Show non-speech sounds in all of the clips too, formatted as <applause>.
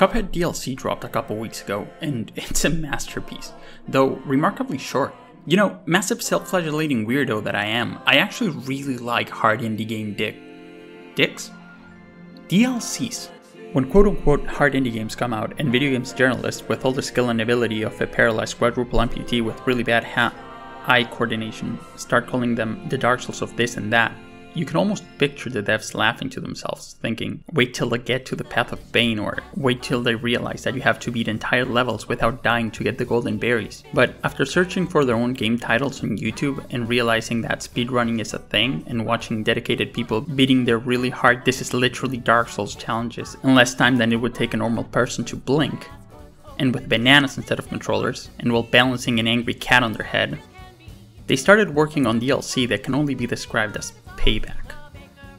Cuphead DLC dropped a couple weeks ago, and <laughs> it's a masterpiece, though remarkably short. You know, massive self-flagellating weirdo that I am, I actually really like hard indie game dick. Dicks? DLCs. When quote unquote hard indie games come out, and video games journalists with all the skill and ability of a paralyzed quadruple amputee with really bad ha- eye coordination start calling them the Dark Souls of this and that, you can almost picture the devs laughing to themselves, thinking, wait till they get to the path of pain, or wait till they realize that you have to beat entire levels without dying to get the golden berries. But after searching for their own game titles on YouTube and realizing that speedrunning is a thing, and watching dedicated people beating their really hard, this is literally Dark Souls challenges in less time than it would take a normal person to blink, and with bananas instead of controllers, and while balancing an angry cat on their head, they started working on DLC that can only be described as payback.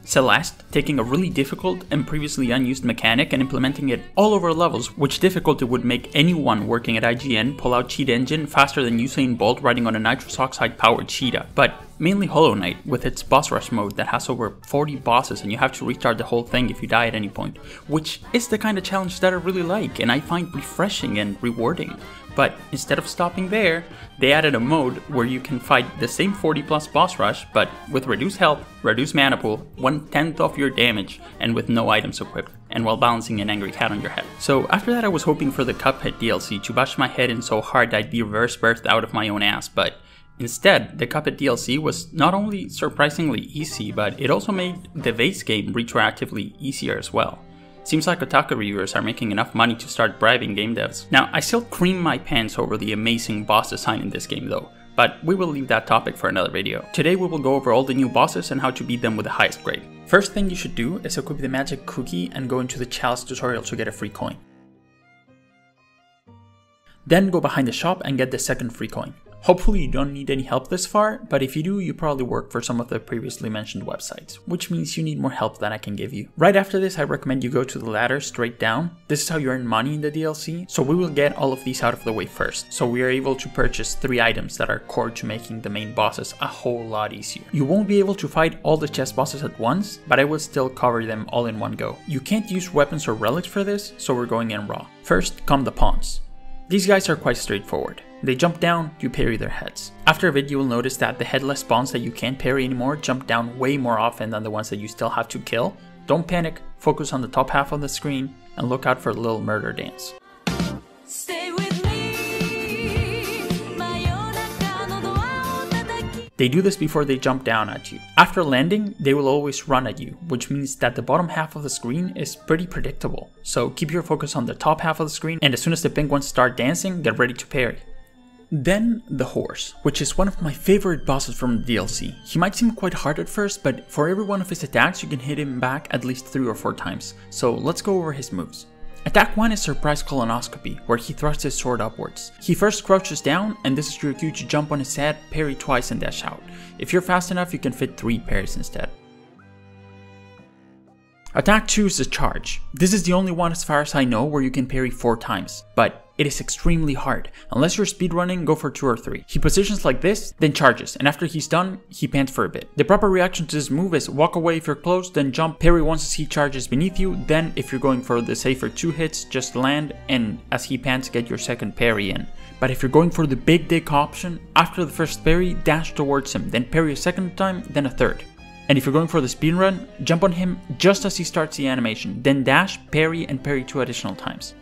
Celeste, taking a really difficult and previously unused mechanic and implementing it all over levels, which difficulty would make anyone working at IGN pull out Cheat Engine faster than Usain Bolt riding on a nitrous oxide powered cheetah. But mainly Hollow Knight, with its boss rush mode that has over 40 bosses and you have to restart the whole thing if you die at any point, which is the kind of challenge that I really like and I find refreshing and rewarding. But instead of stopping there, they added a mode where you can fight the same 40 plus boss rush, but with reduced health, reduced mana pool, one tenth of your damage, and with no items equipped, and while balancing an angry cat on your head. So after that I was hoping for the Cuphead DLC to bash my head in so hard I'd be reverse birthed out of my own ass, but Instead, the Cuphead DLC was not only surprisingly easy, but it also made the base game retroactively easier as well. Seems like Kotaku reviewers are making enough money to start bribing game devs. Now, I still cream my pants over the amazing boss design in this game though, but we will leave that topic for another video. Today we will go over all the new bosses and how to beat them with the highest grade. First thing you should do is equip the magic cookie and go into the chalice tutorial to get a free coin. Then go behind the shop and get the second free coin. Hopefully you don't need any help this far, but if you do, you probably work for some of the previously mentioned websites, which means you need more help than I can give you. Right after this, I recommend you go to the ladder straight down. This is how you earn money in the DLC, so we will get all of these out of the way first, so we are able to purchase 3 items that are core to making the main bosses a whole lot easier. You won't be able to fight all the chest bosses at once, but I will still cover them all in one go. You can't use weapons or relics for this, so we're going in raw. First come the pawns. These guys are quite straightforward. They jump down, you parry their heads. After a bit you will notice that the headless spawns that you can't parry anymore jump down way more often than the ones that you still have to kill. Don't panic, focus on the top half of the screen, and look out for a little murder dance. They do this before they jump down at you. After landing, they will always run at you, which means that the bottom half of the screen is pretty predictable. So keep your focus on the top half of the screen, and as soon as the penguins start dancing, get ready to parry. Then the horse, which is one of my favorite bosses from the DLC. He might seem quite hard at first, but for every one of his attacks you can hit him back at least 3 or 4 times. So let's go over his moves. Attack 1 is Surprise Colonoscopy, where he thrusts his sword upwards. He first crouches down, and this is your cue to jump on his head, parry twice and dash out. If you're fast enough, you can fit 3 parries instead. Attack 2 is the charge. This is the only one as far as I know where you can parry 4 times, but it is extremely hard. Unless you're speedrunning, go for 2 or 3. He positions like this, then charges, and after he's done, he pants for a bit. The proper reaction to this move is walk away if you're close, then jump, parry once as he charges beneath you, then if you're going for the safer 2 hits, just land, and as he pants, get your second parry in. But if you're going for the big dick option, after the first parry, dash towards him, then parry a second time, then a third. And if you're going for the speed run, jump on him just as he starts the animation, then dash, parry, and parry two additional times.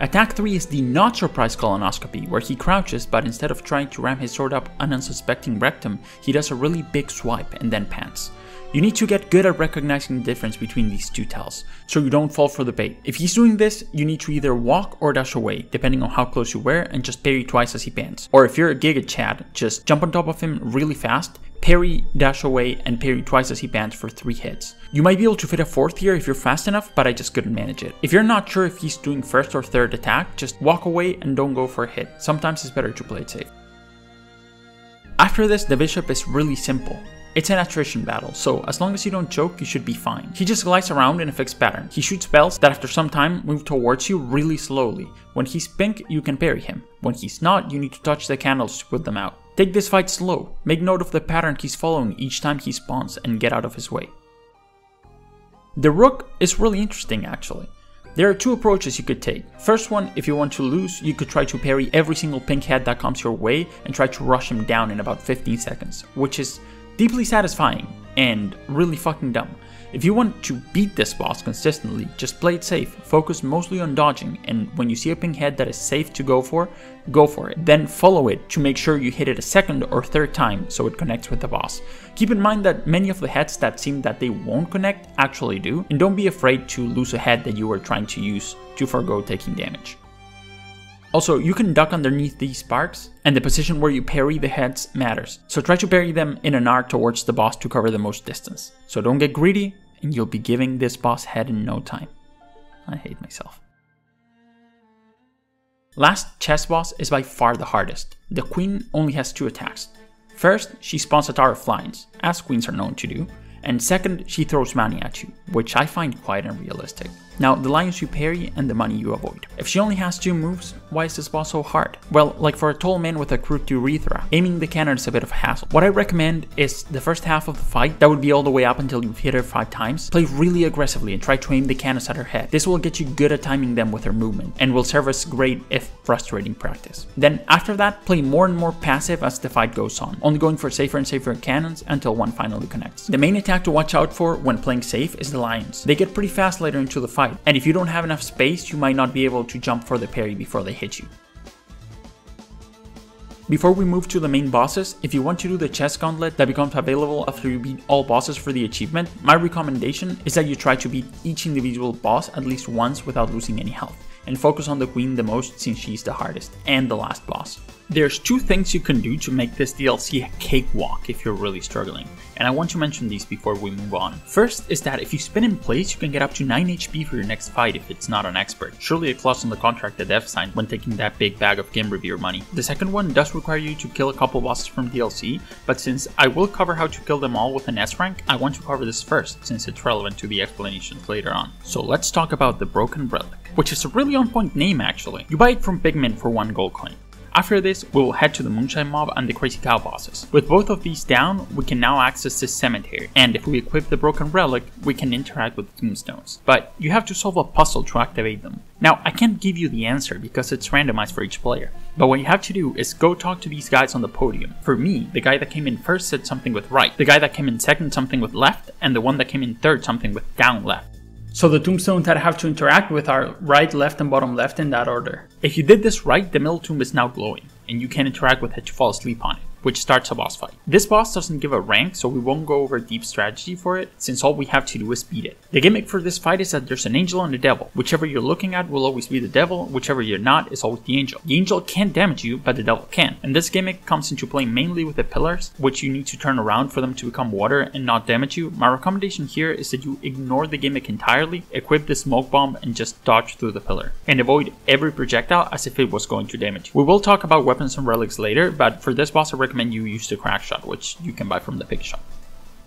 Attack 3 is the not surprise colonoscopy, where he crouches but instead of trying to ram his sword up an unsuspecting rectum, he does a really big swipe and then pants. You need to get good at recognizing the difference between these two tells, so you don't fall for the bait. If he's doing this, you need to either walk or dash away, depending on how close you were, and just parry twice as he pants. Or if you're a Giga Chad, just jump on top of him really fast, parry, dash away, and parry twice as he pants for 3 hits. You might be able to fit a fourth here if you're fast enough, but I just couldn't manage it. If you're not sure if he's doing first or third attack, just walk away and don't go for a hit. Sometimes it's better to play it safe. After this, the bishop is really simple. It's an attrition battle, so as long as you don't choke, you should be fine. He just glides around in a fixed pattern. He shoots spells that after some time move towards you really slowly. When he's pink, you can parry him. When he's not, you need to touch the candles to put them out. Take this fight slow, make note of the pattern he's following each time he spawns and get out of his way. The Rook is really interesting actually. There are two approaches you could take. First one, if you want to lose, you could try to parry every single pink head that comes your way and try to rush him down in about 15 seconds, which is deeply satisfying and really fucking dumb. If you want to beat this boss consistently, just play it safe, focus mostly on dodging, and when you see a pink head that is safe to go for, go for it. Then follow it to make sure you hit it a second or third time so it connects with the boss. Keep in mind that many of the heads that seem that they won't connect actually do, and don't be afraid to lose a head that you were trying to use to forego taking damage. Also, you can duck underneath these sparks, and the position where you parry the heads matters. So try to parry them in an arc towards the boss to cover the most distance. So don't get greedy, and you'll be giving this boss head in no time. I hate myself. Last chess boss is by far the hardest. The queen only has two attacks. First, she spawns a tower of flies, as queens are known to do, and second, she throws money at you, which I find quite unrealistic. Now, the lions you parry and the money you avoid. If she only has two moves, why is this boss so hard? Well, like for a tall man with a crude urethra, aiming the cannon is a bit of a hassle. What I recommend is the first half of the fight, that would be all the way up until you've hit her 5 times, play really aggressively and try to aim the cannons at her head. This will get you good at timing them with her movement, and will serve as great if frustrating practice. Then after that, play more and more passive as the fight goes on, only going for safer and safer cannons until one finally connects. The main attack to watch out for when playing safe is the lions. They get pretty fast later into the fight, and if you don't have enough space, you might not be able to jump for the parry before they hit you. Before we move to the main bosses, if you want to do the chess gauntlet that becomes available after you beat all bosses for the achievement, my recommendation is that you try to beat each individual boss at least once without losing any health, and focus on the queen the most since she's the hardest, and the last boss. There's two things you can do to make this DLC a cakewalk if you're really struggling, and I want to mention these before we move on. First is that if you spin in place, you can get up to 9 HP for your next fight if it's not an expert, surely a clause on the contract that Dev signed when taking that big bag of Game Reviewer money. The second one does require you to kill a couple bosses from DLC, but since I will cover how to kill them all with an S rank, I want to cover this first since it's relevant to the explanations later on. So let's talk about the Broken Relic, which is a really on point name actually. You buy it from Pigment for 1 gold coin. After this, we will head to the Moonshine Mob and the Crazy Cow bosses. With both of these down, we can now access this cemetery, and if we equip the Broken Relic, we can interact with tombstones. But you have to solve a puzzle to activate them. Now, I can't give you the answer because it's randomized for each player, but what you have to do is go talk to these guys on the podium. For me, the guy that came in first said something with right, the guy that came in second something with left, and the one that came in third something with down left. So the tombstones that have to interact with are right, left, and bottom left in that order. If you did this right, the middle tomb is now glowing, and you can interact with it to fall asleep on it which starts a boss fight. This boss doesn't give a rank, so we won't go over deep strategy for it, since all we have to do is beat it. The gimmick for this fight is that there's an angel and a devil. Whichever you're looking at will always be the devil, whichever you're not is always the angel. The angel can't damage you, but the devil can. And this gimmick comes into play mainly with the pillars, which you need to turn around for them to become water and not damage you. My recommendation here is that you ignore the gimmick entirely, equip the smoke bomb, and just dodge through the pillar. And avoid every projectile as if it was going to damage you. We will talk about weapons and relics later, but for this boss I recommend you use the crack shot, which you can buy from the pig shop.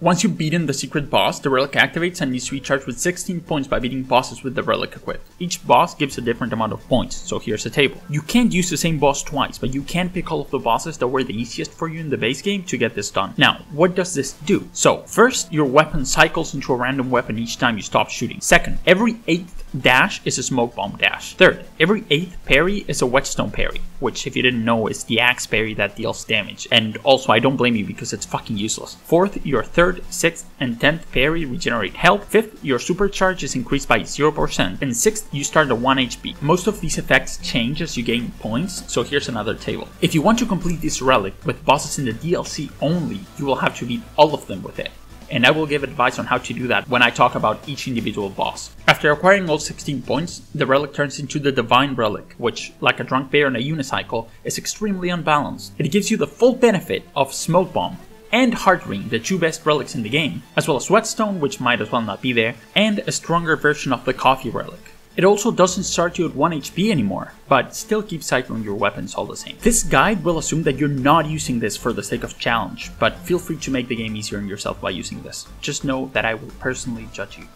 Once you've beaten the secret boss, the relic activates and be charged with 16 points by beating bosses with the relic equipped. Each boss gives a different amount of points, so here's a table. You can't use the same boss twice, but you can pick all of the bosses that were the easiest for you in the base game to get this done. Now, what does this do? So, first, your weapon cycles into a random weapon each time you stop shooting. Second, every 8th dash is a smoke bomb dash. Third, every 8th parry is a whetstone parry, which if you didn't know is the axe parry that deals damage. And also, I don't blame you because it's fucking useless. Fourth, your third third, sixth, and tenth parry regenerate health. Fifth, your supercharge is increased by 0%. And sixth, you start at 1 HP. Most of these effects change as you gain points, so here's another table. If you want to complete this relic with bosses in the DLC only, you will have to beat all of them with it and I will give advice on how to do that when I talk about each individual boss. After acquiring all 16 points, the relic turns into the Divine Relic, which, like a drunk bear in a unicycle, is extremely unbalanced. It gives you the full benefit of Smoke Bomb, and Heart Ring, the two best relics in the game, as well as Whetstone, which might as well not be there, and a stronger version of the Coffee Relic. It also doesn't start you at 1 HP anymore, but still keeps cycling your weapons all the same. This guide will assume that you're not using this for the sake of challenge, but feel free to make the game easier on yourself by using this. Just know that I will personally judge you.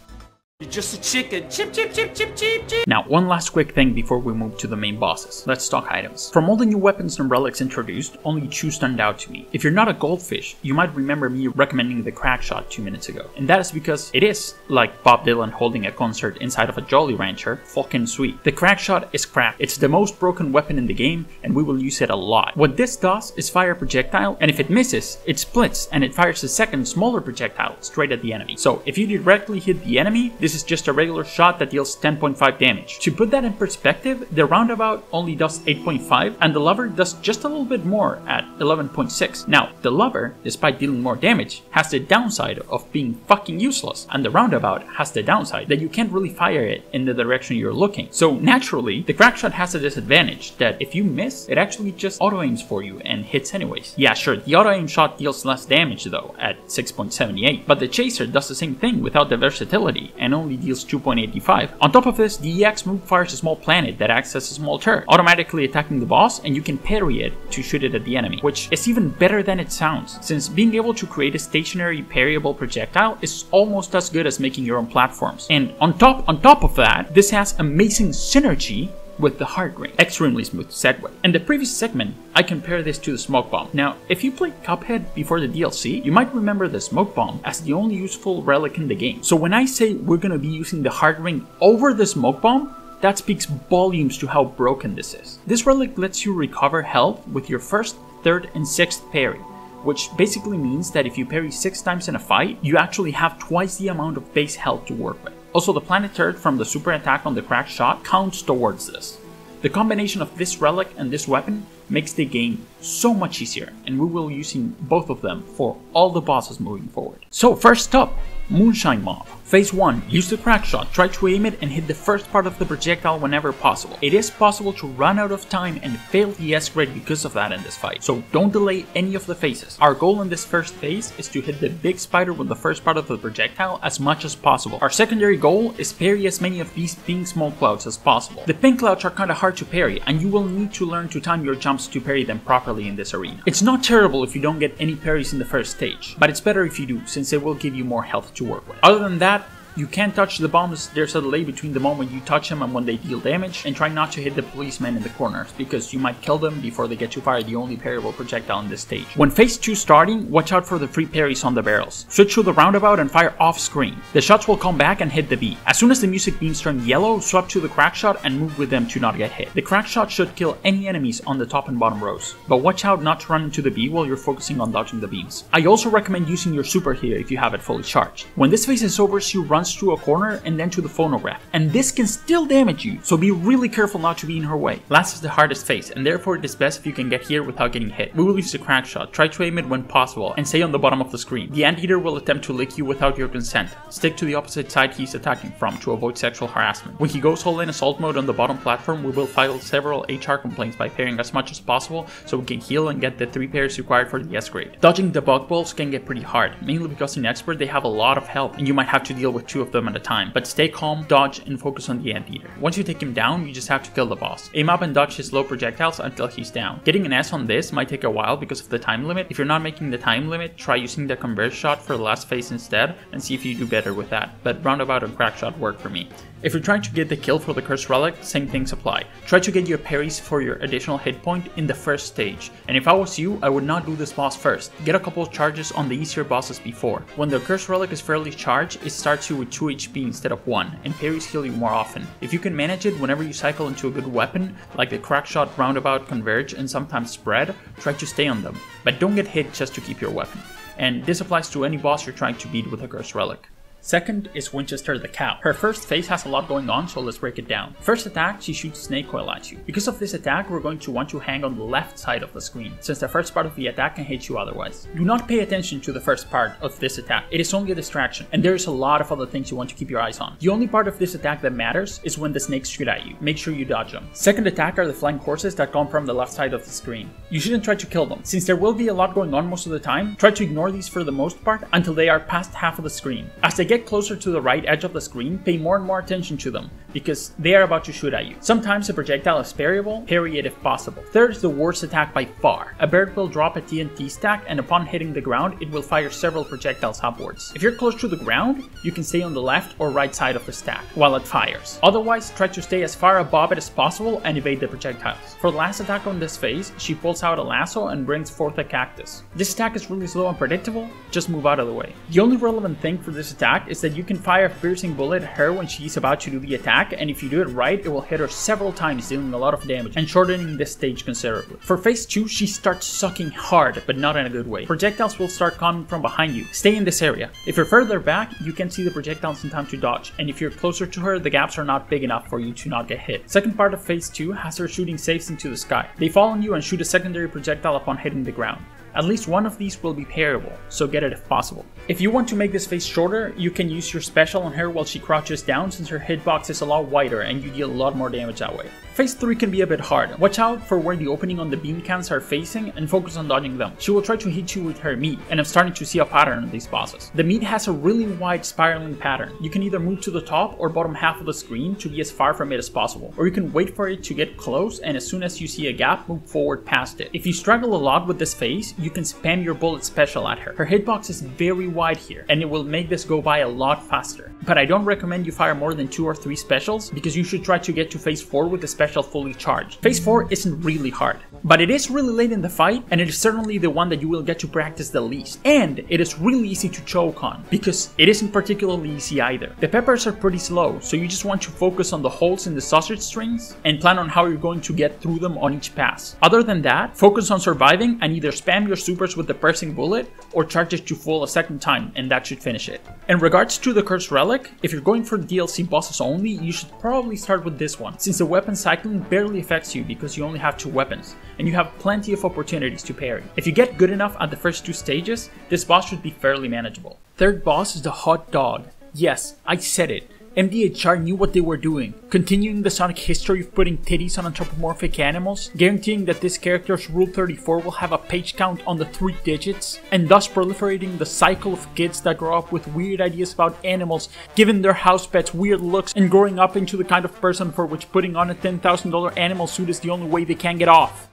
You're just a chicken. Chip, chip, chip, chip, chip, chip. Now, one last quick thing before we move to the main bosses. Let's talk items. From all the new weapons and relics introduced, only two stand out to me. If you're not a goldfish, you might remember me recommending the crack shot two minutes ago. And that is because it is, like Bob Dylan holding a concert inside of a Jolly Rancher, fucking sweet. The crack shot is crap. It's the most broken weapon in the game, and we will use it a lot. What this does is fire a projectile, and if it misses, it splits, and it fires a second, smaller projectile straight at the enemy. So if you directly hit the enemy, this is just a regular shot that deals 10.5 damage. To put that in perspective, the roundabout only does 8.5 and the lover does just a little bit more at 11.6. Now, the lover, despite dealing more damage, has the downside of being fucking useless, and the roundabout has the downside that you can't really fire it in the direction you're looking. So naturally, the crack shot has a disadvantage that if you miss, it actually just auto aims for you and hits anyways. Yeah, sure, the auto aim shot deals less damage though, at 6.78, but the chaser does the same thing without the versatility and only deals 2.85. On top of this, the EX move fires a small planet that acts as a small turret, automatically attacking the boss, and you can parry it to shoot it at the enemy, which is even better than it sounds, since being able to create a stationary parryable projectile is almost as good as making your own platforms. And on top on top of that, this has amazing synergy with the heart ring. Extremely smooth segue. In the previous segment, I compared this to the smoke bomb. Now, if you played Cuphead before the DLC, you might remember the smoke bomb as the only useful relic in the game. So when I say we're gonna be using the heart ring over the smoke bomb, that speaks volumes to how broken this is. This relic lets you recover health with your first, third, and sixth parry which basically means that if you parry 6 times in a fight, you actually have twice the amount of base health to work with. Also, the planet turret from the super attack on the crack shot counts towards this. The combination of this relic and this weapon makes the game so much easier, and we will be using both of them for all the bosses moving forward. So first up, Moonshine Mob. Phase 1. Use the crack shot, try to aim it and hit the first part of the projectile whenever possible. It is possible to run out of time and fail the S grade because of that in this fight, so don't delay any of the phases. Our goal in this first phase is to hit the big spider with the first part of the projectile as much as possible. Our secondary goal is parry as many of these pink small clouds as possible. The pink clouds are kinda hard to parry and you will need to learn to time your jumps to parry them properly in this arena. It's not terrible if you don't get any parries in the first stage, but it's better if you do since it will give you more health to work with. Other than that, you can't touch the bombs, there's a delay between the moment you touch them and when they deal damage, and try not to hit the policemen in the corners, because you might kill them before they get to fire the only parryable projectile in this stage. When phase 2 starting, watch out for the free parries on the barrels. Switch to the roundabout and fire off screen. The shots will come back and hit the B. As soon as the music beams turn yellow, swap to the crack shot and move with them to not get hit. The crack shot should kill any enemies on the top and bottom rows, but watch out not to run into the B while you're focusing on dodging the beams. I also recommend using your super here if you have it fully charged. When this phase is over, Sue runs through a corner and then to the phonograph. And this can still damage you, so be really careful not to be in her way. Last is the hardest phase, and therefore it is best if you can get here without getting hit. We will use the crack shot, try to aim it when possible, and stay on the bottom of the screen. The anteater will attempt to lick you without your consent. Stick to the opposite side he's attacking from to avoid sexual harassment. When he goes all in assault mode on the bottom platform, we will file several HR complaints by parrying as much as possible so we can heal and get the 3 pairs required for the S grade. Dodging the bug balls can get pretty hard, mainly because in expert they have a lot of health and you might have to deal with two of them at a time, but stay calm, dodge, and focus on the anteater. Once you take him down, you just have to kill the boss. Aim up and dodge his low projectiles until he's down. Getting an S on this might take a while because of the time limit. If you're not making the time limit, try using the converge shot for the last phase instead and see if you do better with that, but roundabout and crack shot work for me. If you're trying to get the kill for the cursed relic, same things apply. Try to get your parries for your additional hit point in the first stage, and if I was you, I would not do this boss first. Get a couple charges on the easier bosses before. When the cursed relic is fairly charged, it starts you with 2 HP instead of 1, and parries heal you more often. If you can manage it whenever you cycle into a good weapon, like the crack shot, roundabout, converge, and sometimes spread, try to stay on them, but don't get hit just to keep your weapon. And this applies to any boss you're trying to beat with a cursed relic. Second is Winchester the cow. Her first phase has a lot going on, so let's break it down. First attack, she shoots snake coil at you. Because of this attack, we're going to want to hang on the left side of the screen, since the first part of the attack can hit you otherwise. Do not pay attention to the first part of this attack, it is only a distraction, and there is a lot of other things you want to keep your eyes on. The only part of this attack that matters is when the snakes shoot at you. Make sure you dodge them. Second attack are the flying horses that come from the left side of the screen. You shouldn't try to kill them. Since there will be a lot going on most of the time, try to ignore these for the most part until they are past half of the screen. As they get get closer to the right edge of the screen, pay more and more attention to them, because they are about to shoot at you. Sometimes a projectile is parryable, parry it if possible. Third is the worst attack by far. A bird will drop a TNT stack and upon hitting the ground, it will fire several projectiles upwards. If you're close to the ground, you can stay on the left or right side of the stack while it fires. Otherwise, try to stay as far above it as possible and evade the projectiles. For the last attack on this phase, she pulls out a lasso and brings forth a cactus. This attack is really slow and predictable, just move out of the way. The only relevant thing for this attack is that you can fire a piercing bullet at her when she's about to do the attack, and if you do it right, it will hit her several times, dealing a lot of damage and shortening this stage considerably. For phase 2, she starts sucking hard, but not in a good way. Projectiles will start coming from behind you. Stay in this area. If you're further back, you can see the projectiles in time to dodge, and if you're closer to her, the gaps are not big enough for you to not get hit. Second part of phase 2 has her shooting safes into the sky. They fall on you and shoot a secondary projectile upon hitting the ground. At least one of these will be parryable, so get it if possible. If you want to make this phase shorter, you can use your special on her while she crouches down since her hitbox is a lot wider and you deal a lot more damage that way. Phase 3 can be a bit hard. Watch out for where the opening on the beam cans are facing and focus on dodging them. She will try to hit you with her meat, and I'm starting to see a pattern on these bosses. The meat has a really wide spiraling pattern. You can either move to the top or bottom half of the screen to be as far from it as possible, or you can wait for it to get close and as soon as you see a gap, move forward past it. If you struggle a lot with this phase, you can spam your bullet special at her. Her hitbox is very wide here, and it will make this go by a lot faster. But I don't recommend you fire more than 2 or 3 specials, because you should try to get to phase 4 with a special fully charged. Phase 4 isn't really hard, but it is really late in the fight, and it is certainly the one that you will get to practice the least. And it is really easy to choke on, because it isn't particularly easy either. The peppers are pretty slow, so you just want to focus on the holes in the sausage strings and plan on how you're going to get through them on each pass. Other than that, focus on surviving and either spam your supers with the piercing bullet or charge it to full a second time, and that should finish it. In regards to the Cursed Relic, if you're going for DLC bosses only, you should probably start with this one, since the weapon cycling barely affects you because you only have two weapons, and you have plenty of opportunities to parry. If you get good enough at the first two stages, this boss should be fairly manageable. Third boss is the Hot Dog. Yes, I said it. MDHR knew what they were doing, continuing the Sonic history of putting titties on anthropomorphic animals, guaranteeing that this character's Rule 34 will have a page count on the three digits, and thus proliferating the cycle of kids that grow up with weird ideas about animals, giving their house pets weird looks, and growing up into the kind of person for which putting on a $10,000 animal suit is the only way they can get off.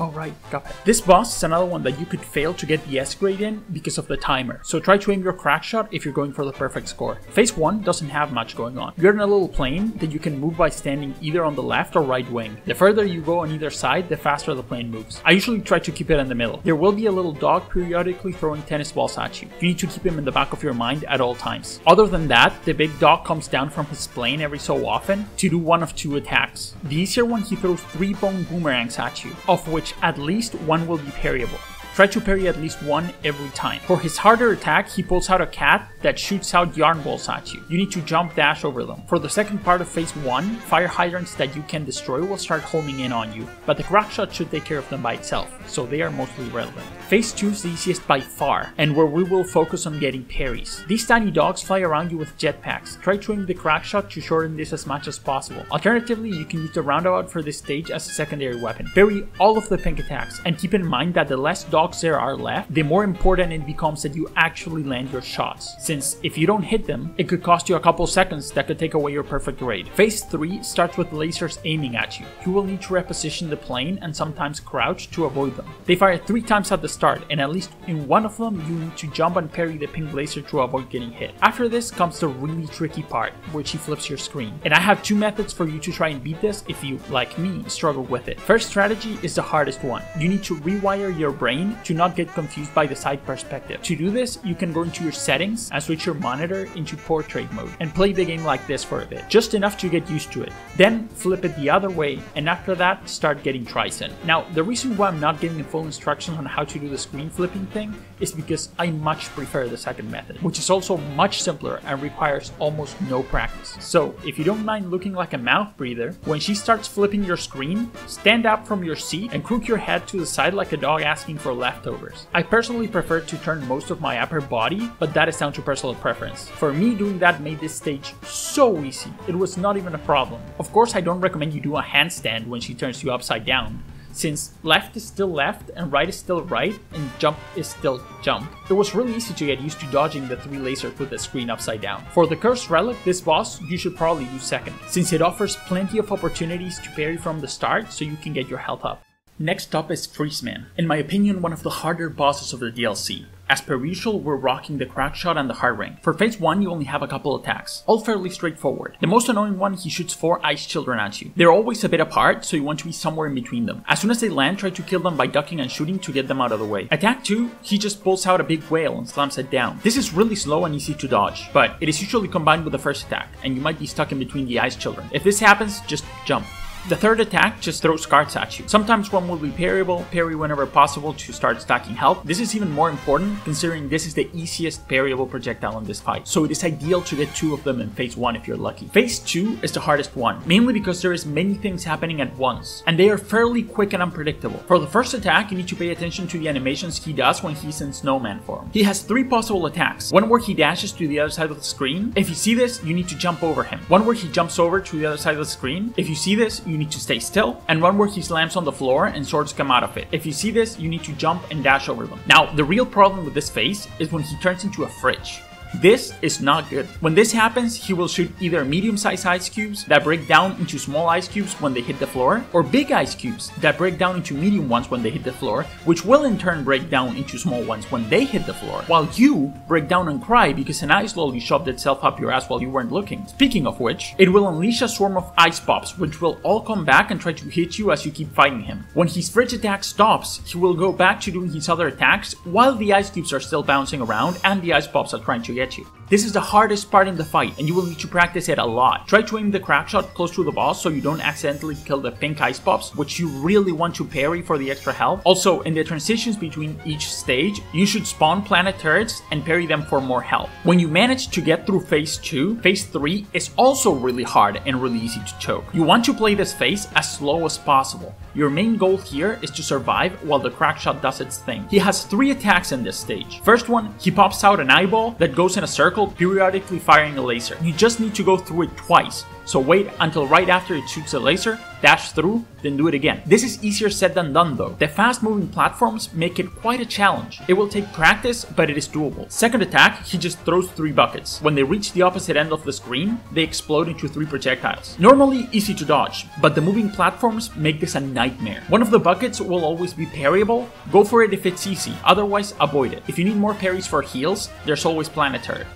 Oh right, got it. This boss is another one that you could fail to get the S grade in because of the timer, so try to aim your crack shot if you're going for the perfect score. Phase 1 doesn't have much going on. You're in a little plane that you can move by standing either on the left or right wing. The further you go on either side, the faster the plane moves. I usually try to keep it in the middle. There will be a little dog periodically throwing tennis balls at you. You need to keep him in the back of your mind at all times. Other than that, the big dog comes down from his plane every so often to do one of two attacks. The easier one he throws three bone boomerangs at you, of which at least one will be parryable. Try to parry at least one every time. For his harder attack, he pulls out a cat that shoots out yarn balls at you. You need to jump dash over them. For the second part of phase 1, fire hydrants that you can destroy will start homing in on you, but the crack shot should take care of them by itself, so they are mostly relevant. Phase 2 is the easiest by far, and where we will focus on getting parries. These tiny dogs fly around you with jetpacks. Try to aim the crack shot to shorten this as much as possible. Alternatively, you can use the roundabout for this stage as a secondary weapon. Parry all of the pink attacks, and keep in mind that the less dogs there are left, the more important it becomes that you actually land your shots. Since if you don't hit them, it could cost you a couple seconds that could take away your perfect grade. Phase 3 starts with lasers aiming at you. You will need to reposition the plane and sometimes crouch to avoid them. They fire 3 times at the start, and at least in one of them you need to jump and parry the pink laser to avoid getting hit. After this comes the really tricky part, which he flips your screen. And I have two methods for you to try and beat this if you, like me, struggle with it. First strategy is the hardest one. You need to rewire your brain to not get confused by the side perspective. To do this, you can go into your settings and switch your monitor into portrait mode and play the game like this for a bit, just enough to get used to it. Then flip it the other way and after that start getting Tricen. Now the reason why I'm not giving full instructions on how to do the screen flipping thing is because I much prefer the second method, which is also much simpler and requires almost no practice. So if you don't mind looking like a mouth breather, when she starts flipping your screen, stand up from your seat and crook your head to the side like a dog asking for leftovers. I personally prefer to turn most of my upper body, but that is down to personal preference. For me, doing that made this stage so easy. It was not even a problem. Of course, I don't recommend you do a handstand when she turns you upside down. since left is still left and right is still right and jump is still jump. It was really easy to get used to dodging the three lasers with the screen upside down. For the Cursed Relic, this boss you should probably do second, since it offers plenty of opportunities to parry from the start so you can get your health up. Next up is Freezeman, in my opinion one of the harder bosses of the DLC. As per usual, we're rocking the crack shot and the heart ring. For phase 1, you only have a couple attacks, all fairly straightforward. The most annoying one, he shoots 4 ice children at you. They're always a bit apart, so you want to be somewhere in between them. As soon as they land, try to kill them by ducking and shooting to get them out of the way. Attack 2, he just pulls out a big whale and slams it down. This is really slow and easy to dodge, but it is usually combined with the first attack, and you might be stuck in between the ice children. If this happens, just jump. The third attack just throws cards at you. Sometimes one will be parryable, parry whenever possible to start stacking health. This is even more important considering this is the easiest parryable projectile in this fight, so it is ideal to get two of them in phase 1 if you're lucky. Phase 2 is the hardest one, mainly because there is many things happening at once, and they are fairly quick and unpredictable. For the first attack, you need to pay attention to the animations he does when he's in snowman form. He has three possible attacks, one where he dashes to the other side of the screen. If you see this, you need to jump over him. One where he jumps over to the other side of the screen. If you see this, you need to stay still, and run where he slams on the floor and swords come out of it. If you see this, you need to jump and dash over them. Now, the real problem with this phase is when he turns into a fridge. This is not good. When this happens, he will shoot either medium-sized ice cubes that break down into small ice cubes when they hit the floor, or big ice cubes that break down into medium ones when they hit the floor, which will in turn break down into small ones when they hit the floor, while you break down and cry because an ice lolly shoved itself up your ass while you weren't looking. Speaking of which, it will unleash a swarm of ice pops, which will all come back and try to hit you as you keep fighting him. When his fridge attack stops, he will go back to doing his other attacks while the ice cubes are still bouncing around and the ice pops are trying to get you. This is the hardest part in the fight, and you will need to practice it a lot. Try to aim the crack shot close to the boss so you don't accidentally kill the pink ice pops, which you really want to parry for the extra health. Also, in the transitions between each stage, you should spawn planet turrets and parry them for more health. When you manage to get through phase 2, phase 3 is also really hard and really easy to choke. You want to play this phase as slow as possible. Your main goal here is to survive while the crack shot does its thing. He has three attacks in this stage. First one, he pops out an eyeball that goes in a circle, periodically firing a laser. You just need to go through it twice. So wait until right after it shoots a laser, dash through, then do it again. This is easier said than done though. The fast moving platforms make it quite a challenge. It will take practice, but it is doable. Second attack, he just throws three buckets. When they reach the opposite end of the screen, they explode into three projectiles. Normally easy to dodge, but the moving platforms make this a nightmare. One of the buckets will always be parryable. Go for it if it's easy, otherwise avoid it. If you need more parries for heals, there's always planet turret.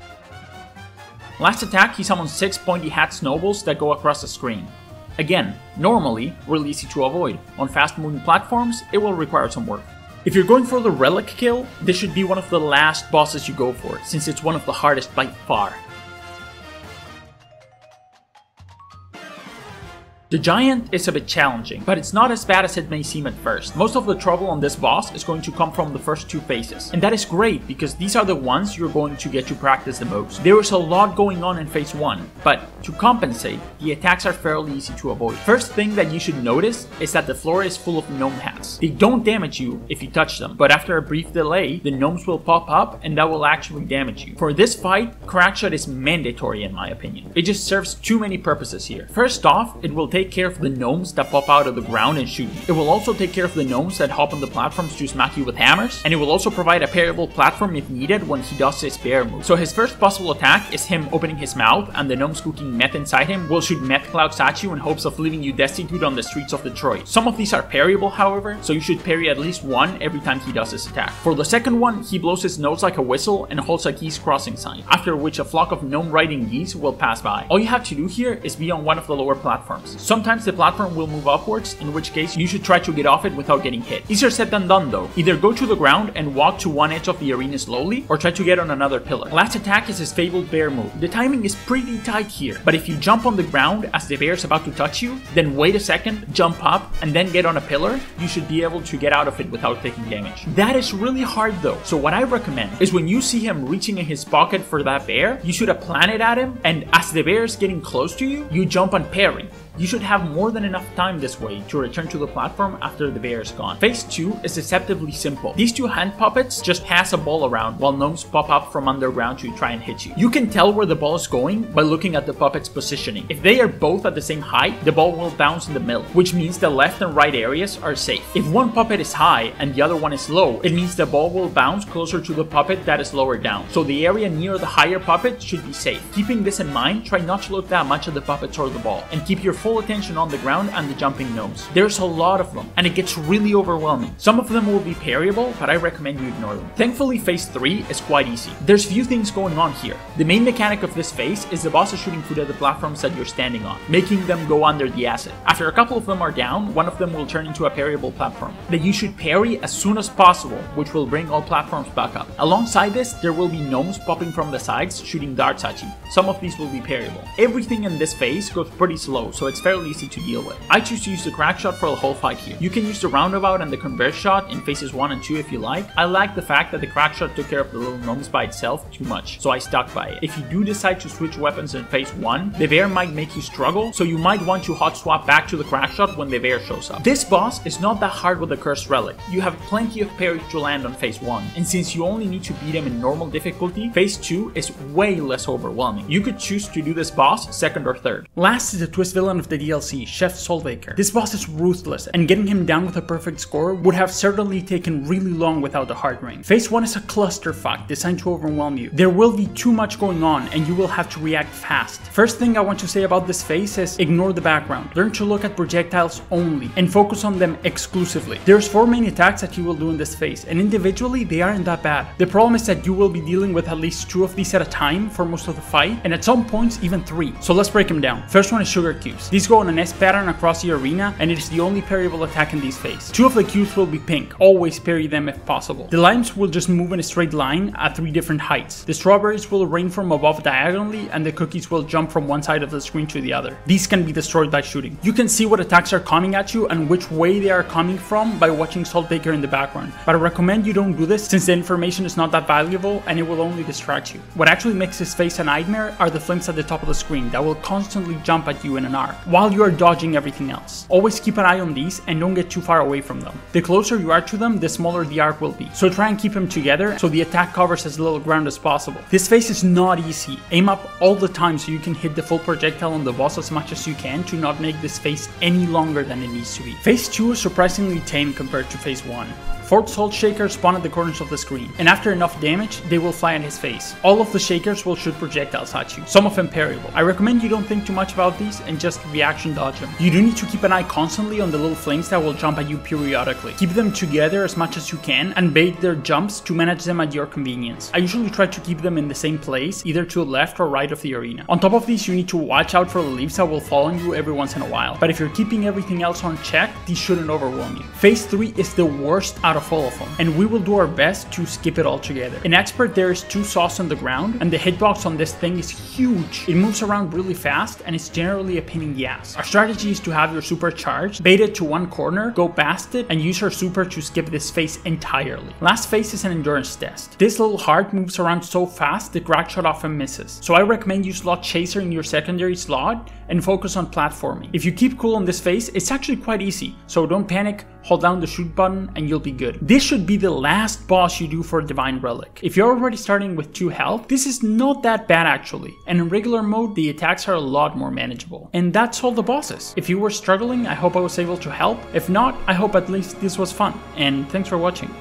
Last attack, he summons 6 pointy hat snowballs that go across the screen. Again, normally, really easy to avoid. On fast moving platforms, it will require some work. If you're going for the relic kill, this should be one of the last bosses you go for, since it's one of the hardest by far. The giant is a bit challenging, but it's not as bad as it may seem at first. Most of the trouble on this boss is going to come from the first two phases, and that is great because these are the ones you're going to get to practice the most. There is a lot going on in phase 1, but to compensate, the attacks are fairly easy to avoid. First thing that you should notice is that the floor is full of gnome hats. They don't damage you if you touch them, but after a brief delay, the gnomes will pop up and that will actually damage you. For this fight, Crackshot is mandatory in my opinion. It just serves too many purposes here. First off, it will take care of the gnomes that pop out of the ground and shoot you. It will also take care of the gnomes that hop on the platforms to smack you with hammers, and it will also provide a parryable platform if needed when he does his bear move. So his first possible attack is him opening his mouth and the gnomes cooking meth inside him will shoot meth clouds at you in hopes of leaving you destitute on the streets of Detroit. Some of these are parryable however, so you should parry at least one every time he does his attack. For the second one, he blows his nose like a whistle and holds a geese crossing sign, after which a flock of gnome riding geese will pass by. All you have to do here is be on one of the lower platforms. Sometimes the platform will move upwards, in which case you should try to get off it without getting hit. Easier said than done though. Either go to the ground and walk to one edge of the arena slowly, or try to get on another pillar. Last attack is his fabled bear move. The timing is pretty tight here, but if you jump on the ground as the bear is about to touch you, then wait a second, jump up, and then get on a pillar, you should be able to get out of it without taking damage. That is really hard though, so what I recommend is when you see him reaching in his pocket for that bear, you shoot a planet at him, and as the bear is getting close to you, you jump and parry. You should have more than enough time this way to return to the platform after the bear is gone. Phase 2 is deceptively simple. These two hand puppets just pass a ball around while gnomes pop up from underground to try and hit you. You can tell where the ball is going by looking at the puppet's positioning. If they are both at the same height, the ball will bounce in the middle, which means the left and right areas are safe. If one puppet is high and the other one is low, it means the ball will bounce closer to the puppet that is lower down. So the area near the higher puppet should be safe. Keeping this in mind, try not to look that much at the puppets or the ball, and keep your full attention on the ground and the jumping gnomes. There's a lot of them, and it gets really overwhelming. Some of them will be parryable, but I recommend you ignore them. Thankfully, phase 3 is quite easy. There's few things going on here. The main mechanic of this phase is the bosses shooting food at the platforms that you're standing on, making them go under the acid. After a couple of them are down, one of them will turn into a parryable platform that you should parry as soon as possible, which will bring all platforms back up. Alongside this, there will be gnomes popping from the sides shooting darts at you. Some of these will be parryable. Everything in this phase goes pretty slow, so it's fairly easy to deal with. I choose to use the crack shot for the whole fight here. You can use the roundabout and the converge shot in phases 1 and 2 if you like. I like the fact that the crack shot took care of the little gnomes by itself too much, so I stuck by it. If you do decide to switch weapons in phase 1, the bear might make you struggle, so you might want to hot swap back to the crack shot when the bear shows up. This boss is not that hard with the cursed relic. You have plenty of parries to land on phase 1, and since you only need to beat him in normal difficulty, phase 2 is way less overwhelming. You could choose to do this boss second or third. Last is the twist villain of the DLC, Chef Saltbaker. This boss is ruthless, and getting him down with a perfect score would have certainly taken really long without the heart ring. Phase 1 is a clusterfuck designed to overwhelm you. There will be too much going on, and you will have to react fast. First thing I want to say about this phase is ignore the background. Learn to look at projectiles only, and focus on them exclusively. There's 4 main attacks that you will do in this phase, and individually they aren't that bad. The problem is that you will be dealing with at least 2 of these at a time for most of the fight, and at some points even 3. So let's break them down. First one is sugar cubes. These go on an S pattern across the arena, and it is the only parryable attack in these phase. Two of the cubes will be pink. Always parry them if possible. The limes will just move in a straight line at three different heights. The strawberries will rain from above diagonally, and the cookies will jump from one side of the screen to the other. These can be destroyed by shooting. You can see what attacks are coming at you and which way they are coming from by watching Saltbaker in the background, but I recommend you don't do this since the information is not that valuable and it will only distract you. What actually makes this phase a nightmare are the flames at the top of the screen that will constantly jump at you in an arc, while you are dodging everything else. Always keep an eye on these and don't get too far away from them. The closer you are to them, the smaller the arc will be, so try and keep them together so the attack covers as little ground as possible. This phase is not easy. Aim up all the time so you can hit the full projectile on the boss as much as you can to not make this phase any longer than it needs to be. Phase 2 is surprisingly tame compared to phase 1. Fort Salt Shakers spawn at the corners of the screen, and after enough damage, they will fly in his face. All of the Shakers will shoot projectiles at you, some of them parryable. I recommend you don't think too much about these and just reaction dodge them. You do need to keep an eye constantly on the little flames that will jump at you periodically. Keep them together as much as you can and bait their jumps to manage them at your convenience. I usually try to keep them in the same place, either to the left or right of the arena. On top of these, you need to watch out for the leaves that will fall on you every once in a while, but if you're keeping everything else on check, these shouldn't overwhelm you. Phase 3 is the worst out of all of them, and we will do our best to skip it all together. In Expert, there is two saws on the ground, and the hitbox on this thing is huge. It moves around really fast, and it's generally a pain in the ass. Our strategy is to have your super charged, bait it to one corner, go past it, and use your super to skip this phase entirely. Last phase is an endurance test. This little heart moves around so fast, the crack shot often misses. So I recommend you slot Chaser in your secondary slot and focus on platforming. If you keep cool on this phase, it's actually quite easy, so don't panic, hold down the shoot button and you'll be good. This should be the last boss you do for Divine Relic. If you're already starting with 2 health, this is not that bad actually, and in regular mode the attacks are a lot more manageable. And that's all the bosses. If you were struggling, I hope I was able to help. If not, I hope at least this was fun, and thanks for watching.